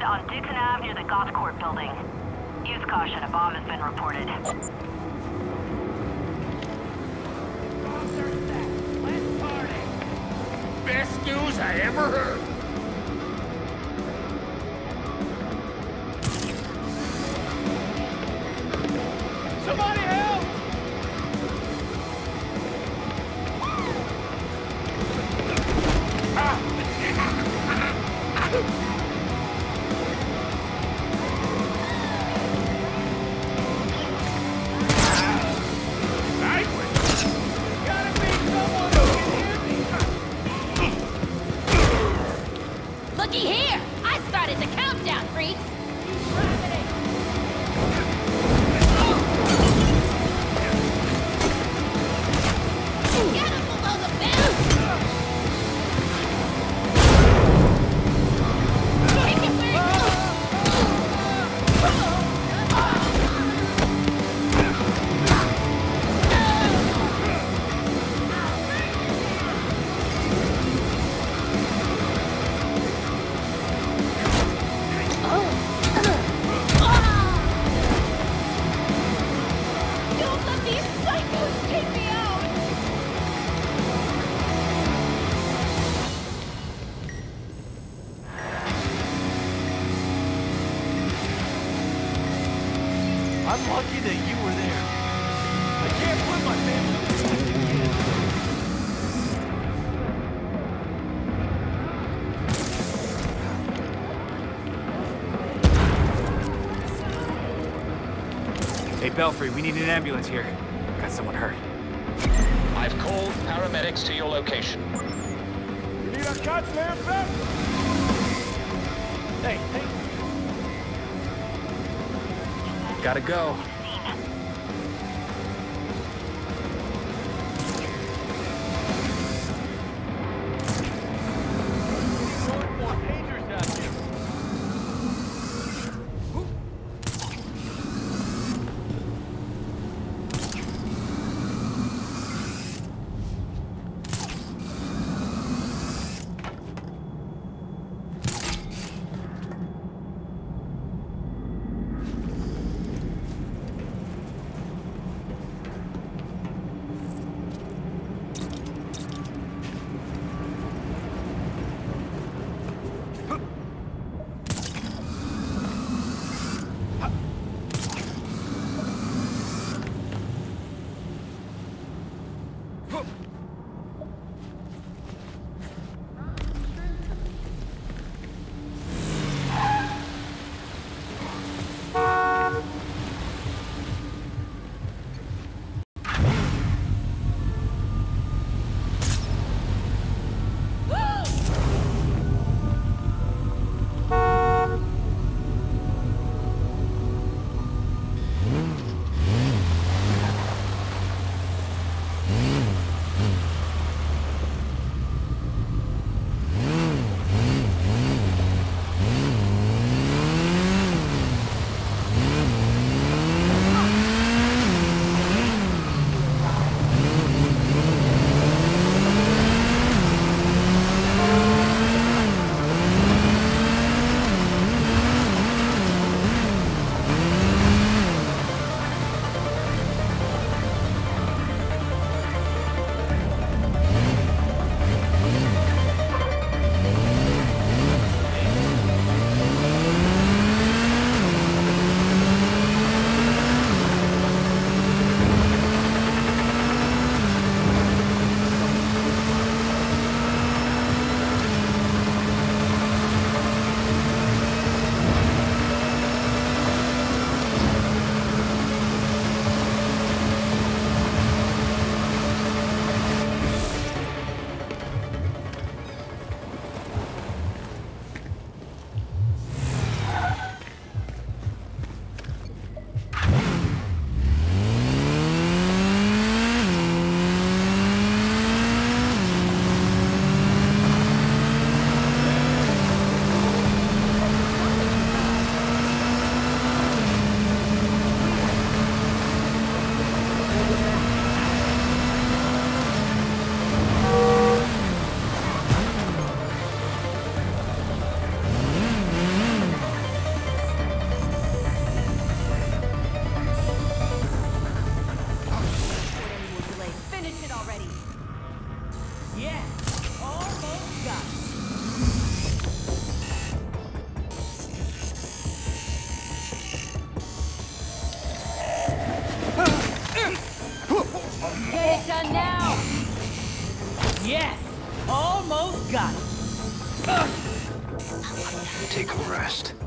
posted on Dixon Ave near the GothCorp building. Use caution, a bomb has been reported. Best news I ever heard. Belfry, we need an ambulance here. Got someone hurt. I've called paramedics to your location. You need a cut there, Beth? Hey, hey, Gotta go. Take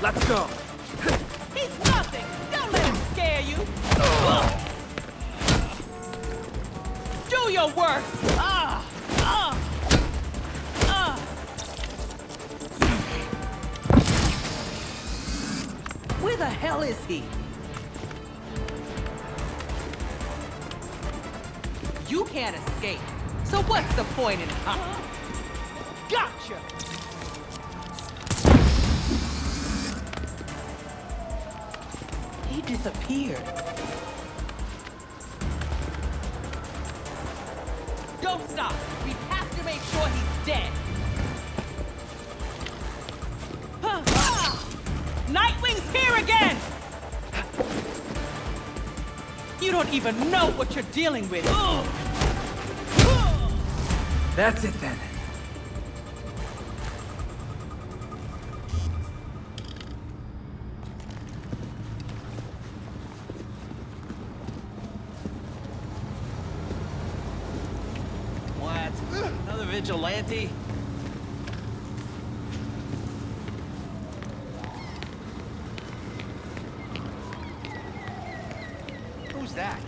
Let's go. He's nothing! Don't let him scare you! Do your worst! Ah! Ah! Ah! Where the hell is he? You can't escape. So what's the point in... Gotcha! Disappeared. Don't stop! We have to make sure he's dead! Nightwing's here again! You don't even know what you're dealing with! That's it then. Another vigilante? Who's that?